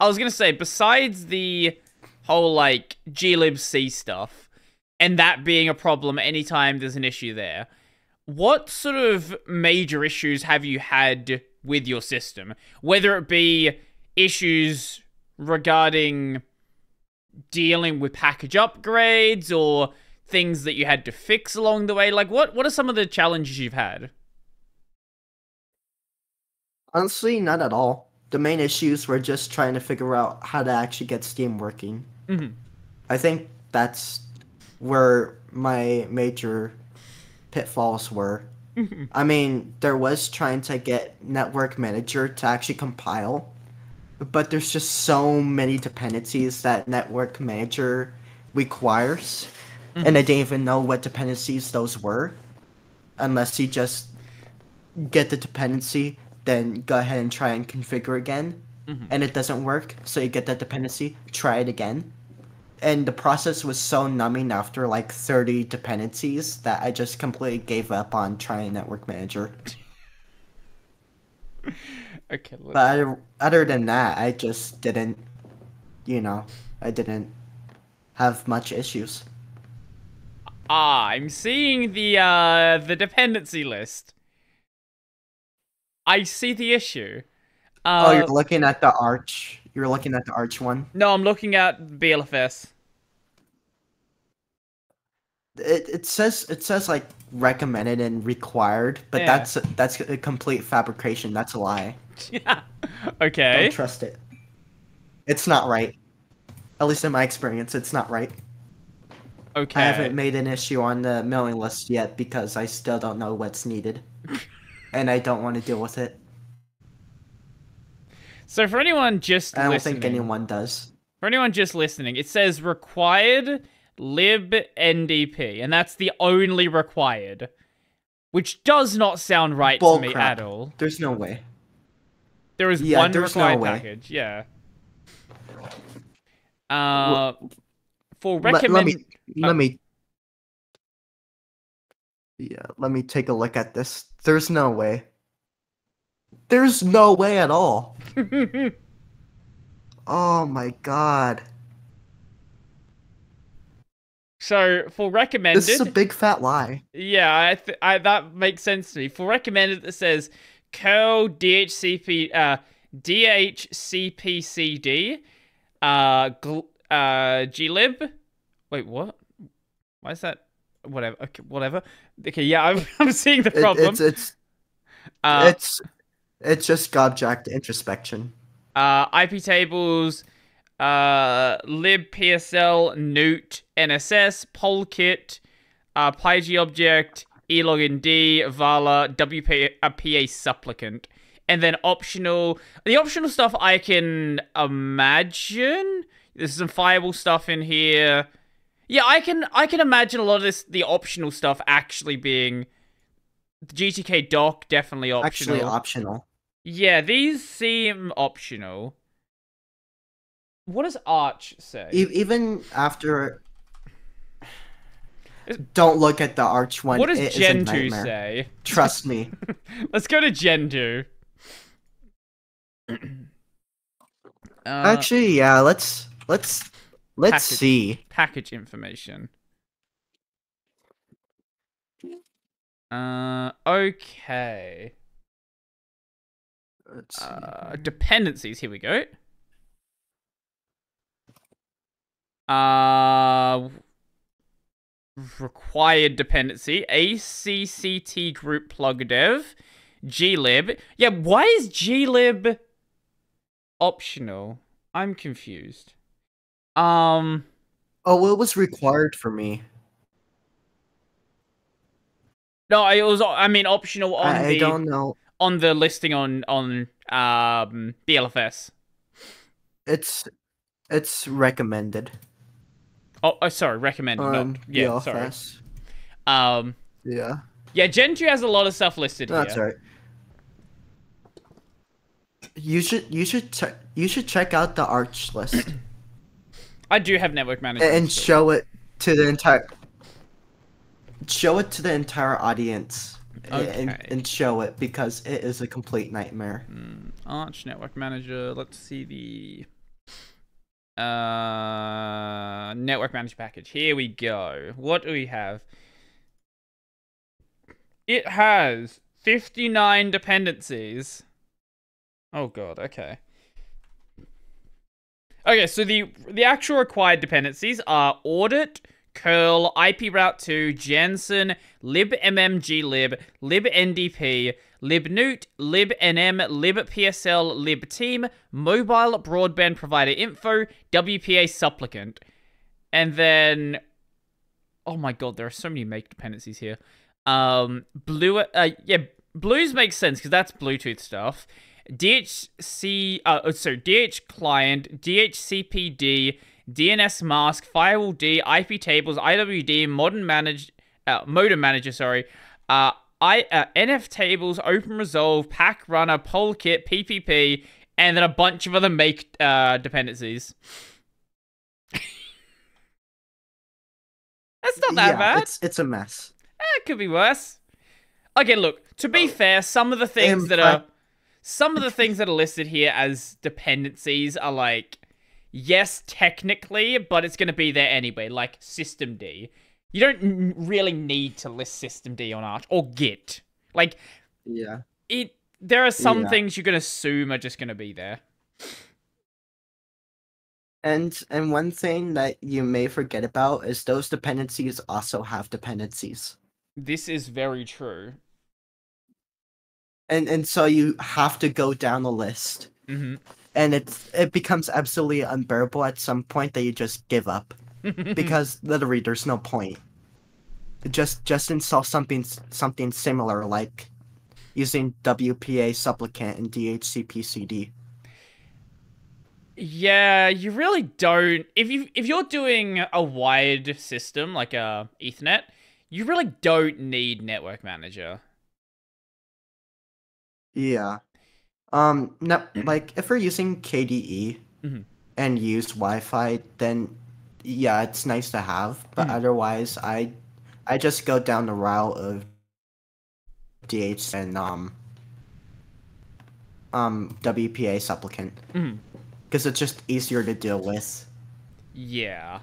I was gonna say, besides the whole like glibc stuff, and that being a problem anytime there's an issue there, what sort of major issues have you had with your system? Whether it be issues regarding dealing with package upgrades or things that you had to fix along the way? Like, what what are some of the challenges you've had? Honestly, not at all. The main issues were just trying to figure out how to actually get Steam working. Mm-hmm. I think that's where my major pitfalls were. Mm-hmm. I mean, there was trying to get Network Manager to actually compile, but there's just so many dependencies that Network Manager requires, and I didn't even know what dependencies those were, unless you just get the dependency, then go ahead and try and configure again, Mhm. and it doesn't work, so you get that dependency, try it again. And the process was so numbing after like 30 dependencies that I just completely gave up on trying Network Manager. Okay, look. But other, other than that, I just didn't, you know, I didn't have much issues. Ah, I'm seeing the uh the dependency list. I see the issue. Uh, oh, you're looking at the Arch. You're looking at the Arch one. no, I'm looking at BLFS. It, it says it says like recommended and required, but Yeah. that's that's a complete fabrication. That's a lie. yeah. Okay. Don't trust it. It's not right. At least in my experience, it's not right. Okay. I haven't made an issue on the mailing list yet because I still don't know what's needed. and I don't want to deal with it. So for anyone just I don't listening, think anyone does. for anyone just listening, it says required lib ndp, and that's the only required, which does not sound right Bull to me crap. at all. There's no way. There is Yeah, one no required way. package. Yeah. Uh, for recommend. let me oh. let me Yeah, let me take a look at this. There's no way. There's no way at all. Oh my god. so for recommended, This is a big fat lie. yeah, I, th- I that makes sense to me. For recommended, it says curl DHCP uh DHCPCD uh gl- uh glib. Wait, what? Why is that? Whatever. Okay, whatever. Okay, yeah, I'm, I'm seeing the It- problem. it's it's uh, it's it's just gobject introspection. uh, IP tables, uh, libpsl, newt, NSS, polkit, uh, PyG object, elogind, vala, WP, uh, PA supplicant, and then optional. The optional stuff I can imagine. There's some fireball stuff in here. Yeah, I can I can imagine a lot of this the optional stuff actually being the GTK doc definitely optional. Actually optional. Yeah, these seem optional. What does Arch say? E- even after don't look at the arch one. what does it Gentoo say? Trust me. Let's go to Gentoo. uh, Actually, yeah, let's let's let's Package. see. package information. Uh, okay. Let's see. Uh, dependencies. Here we go. Uh, required dependency: ACCT group plug dev, glib. Yeah, why is glib optional? I'm confused. Um, oh, well, it was required for me. no, it was. I mean, optional on I, the I don't know. on the listing on on um BLFS. It's it's recommended Oh, oh sorry, recommended. on not, yeah, sorry. Um, Yeah, yeah, Gentoo has a lot of stuff listed that's here. right. You should you should check you should check out the arch list I do have network management. and show it to the entire show it to the entire audience and, Okay. and show it because it is a complete nightmare. Hmm, Arch network manager. Let's see the Uh, network manager package. Here we go. What do we have? It has 59 dependencies. Oh god, okay. Okay, so the the actual required dependencies are audit, curl, IP route 2, jansson, libmmglib, libndp, libnewt, libnm, libpsl, libteam, mobile broadband provider info, WPA supplicant. And then oh my god, there are so many make dependencies here. Um blue uh yeah, bluez makes sense cuz that's Bluetooth stuff. DHC uh oh, so DH client, DHCPD, dnsmasq, firewall D, IP tables, IWD, modern manage, uh, modem manager, sorry, uh, I uh, NF tables, openresolv, Pack Runner, Polkit, PPP, and then a bunch of other make uh, dependencies. That's not that yeah, bad. It's it's a mess. Eh, it could be worse. Okay, look. To be fair, some of the things In that are fact- some of the things that are listed here as dependencies are like yes, technically, but it's going to be there anyway, like systemd. You don't really need to list systemd on Arch or Git. Like Yeah. it there are some Yeah. things you can assume are just going to be there. And and one thing that you may forget about is those dependencies also have dependencies. This is very true. And and so you have to go down the list. hmm And it's it becomes absolutely unbearable at some point that you just give up. because literally there's no point. Just just install something something similar like using WPA supplicant and DHCPCD. Yeah, you really don't. If you if you're doing a wired system like a Ethernet, you really don't need network manager. Yeah. Um no like if we're using KDE Mhm. and use Wi-Fi then yeah, it's nice to have, but Mhm. otherwise I I just go down the route of DH and um um WPA supplicant because it's just easier to deal with. Yeah.